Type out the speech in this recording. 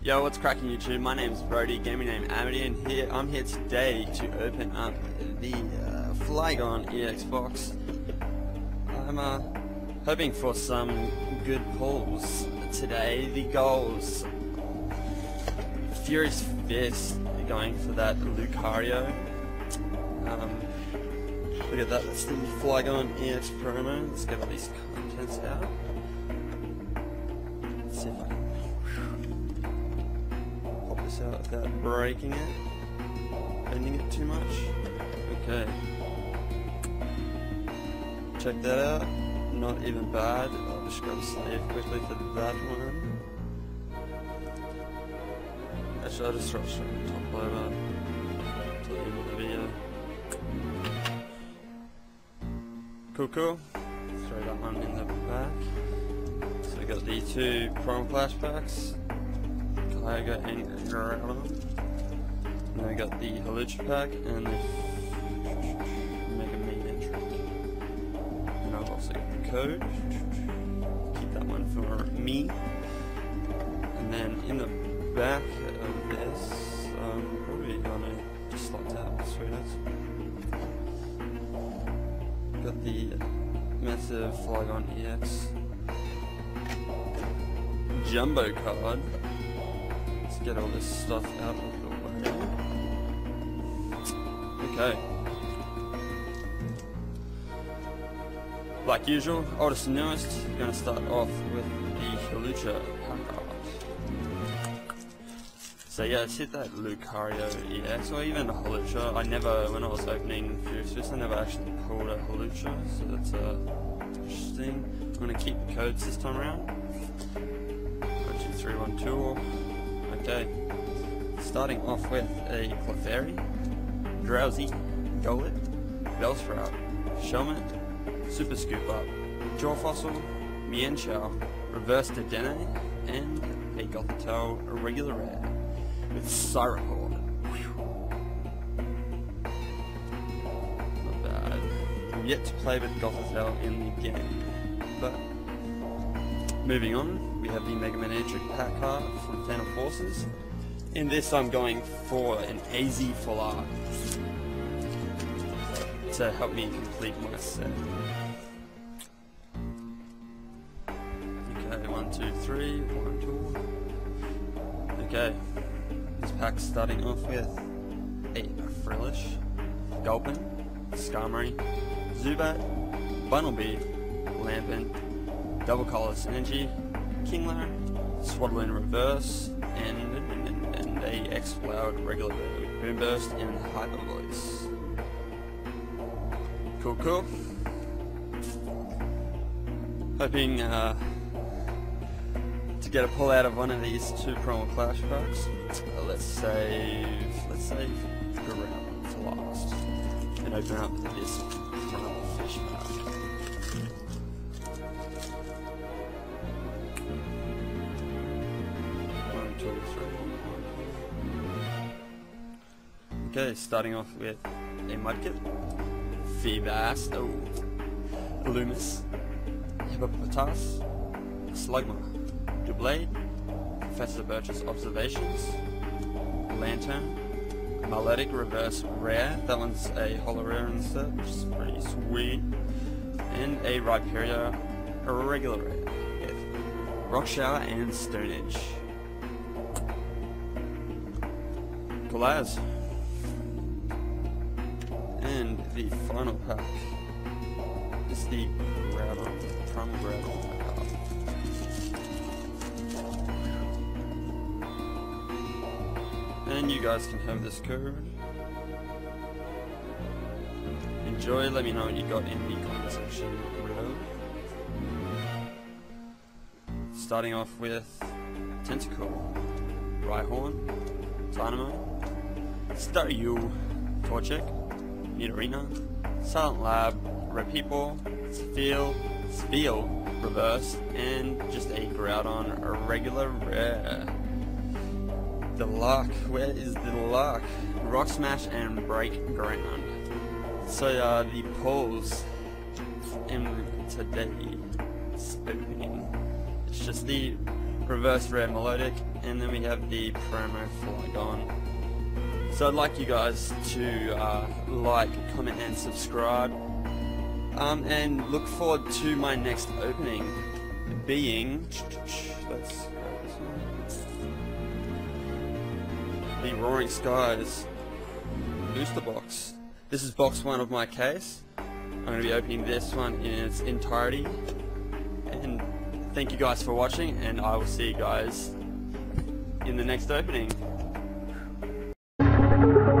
Yo, what's cracking YouTube? My name's Brodie, gaming name Amity, and here I'm here today to open up the uh, Flygon EX box. I'm uh, hoping for some good pulls today. The goals: Furious Fist going for that Lucario. Um, look at that, that's the Flygon EX promo. Let's get all these contents out. Let's see if I can out without breaking it, bending it too much. Okay. Check that out. Not even bad. I'll just grab a sleeve quickly for that one. Actually, I'll just straight top over to the end of the video. Cool, cool. Throw that one in the back. So we got the two Primal Clash packs. Kyogre and Groudon. And I got the Hawlucha pack and Mega Manectric. And I've also got the code. Keep that one for me. And then in the back of this, um, probably gonna just like that, sweet as. Got the massive Flygon EX jumbo card. Get all this stuff out of the way. Okay. Like usual, oldest and newest, gonna start off with the pack. So yeah, let's hit that Lucario EX, or even the Hawlucha. I never, when I was opening Furious I never actually pulled a Hawlucha, so that's uh, interesting. I'm gonna keep the codes this time around. Two, three, one, two. Starting off with a Clefairy, Drowzee, Golett, Bellsprout, Shelmet, Super Scoop Up, Jaw Fossil, Mienshao, Reverse Dedenne, and a Gothitelle Regular Rare with Cyrahorn. Not bad. I'm yet to play with Gothitelle in the game, but moving on, we have the Mega Manectric pack card from Phantom Forces. In this, I'm going for an AZ Full Art to help me complete my set. Okay, one, two, three, one, two. Okay, this pack's starting off with a Frillish, Gulpin, Skarmory, Zubat, Bunnelby, Lampent, Double Colorless Energy, Kingler, in Reverse, and, and, and a Exploud regular Boomburst and Hyper Voice. Cool, cool. Hoping uh, to get a pull out of one of these two Primal Clash packs. Uh, let's save, let's save Ground for last, and open up this promo fish pack. One, two, three. Okay, starting off with a Mudkip, Feebas, oh, Loomis, Hippopotas, Slugma, Doublade, Professor Birch's Observations, Lanturn, Maletic Reverse Rare, that one's a Holo Rare insert, which is pretty sweet, and a Rhyperior, a regular rare, with Rock Shower and Stone Edge. And the final pack is the Primal Groudon card. And you guys can have this code. Enjoy, let me know what you got in the comment section below. Starting off with Tentacool, Rhyhorn, Tynamo, Staryu, Torchic, Nidorina, Silent Lab, Repeeple, Spheal, Spheal, Reverse, and just a Groudon, a regular rare. The luck, where is the luck? Rock Smash and Break Ground. So uh, the polls in today's opening, it's just the reverse rare melodic and then we have the promo Flygon. So I'd like you guys to uh, like, comment, and subscribe. Um, and look forward to my next opening being the Roaring Skies booster box. This is box one of my case. I'm going to be opening this one in its entirety. And thank you guys for watching and I will see you guys in the next opening thank you.